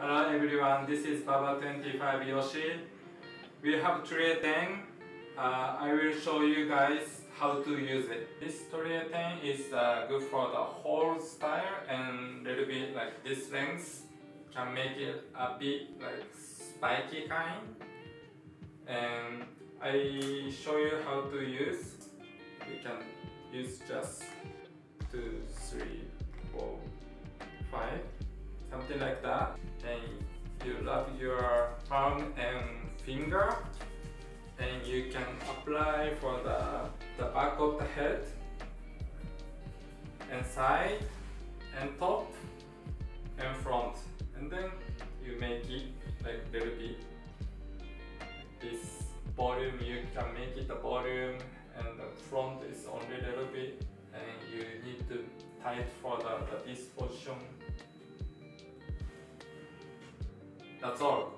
Hello everyone, this is Barber25 Yoshi. We have Trieten. Uh, I will show you guys how to use it. This Trieten is uh, good for the whole style and little bit like this length can make it a bit like spiky kind. And I show you how to use. You can use just two, three, four, something like that. And you rub your palm and finger. And you can apply for the, the back of the head and side and top and front. And then you make it like little bit this volume you can make it the volume and the front is only a little bit. And you need to tight for the, the this position 要造了